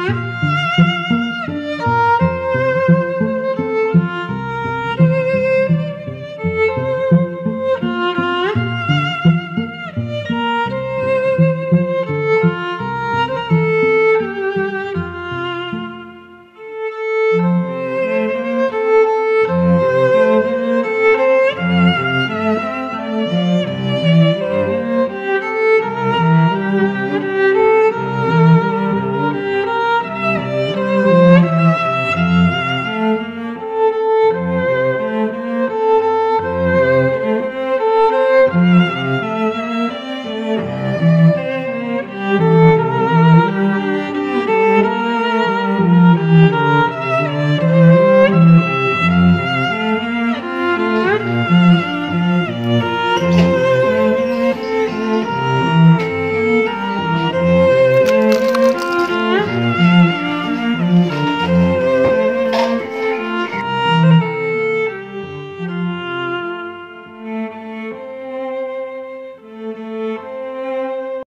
Música